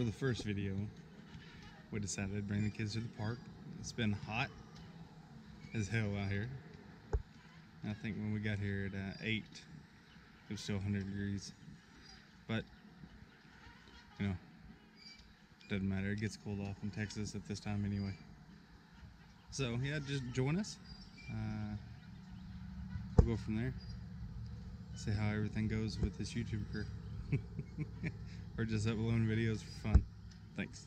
for the first video, we decided to bring the kids to the park. It's been hot as hell out here. I think when we got here at uh, 8, it was still 100 degrees. But, you know, doesn't matter. It gets cold off in Texas at this time anyway. So, yeah, just join us. Uh, we'll go from there. See how everything goes with this YouTube career. or just uploading videos for fun. Thanks.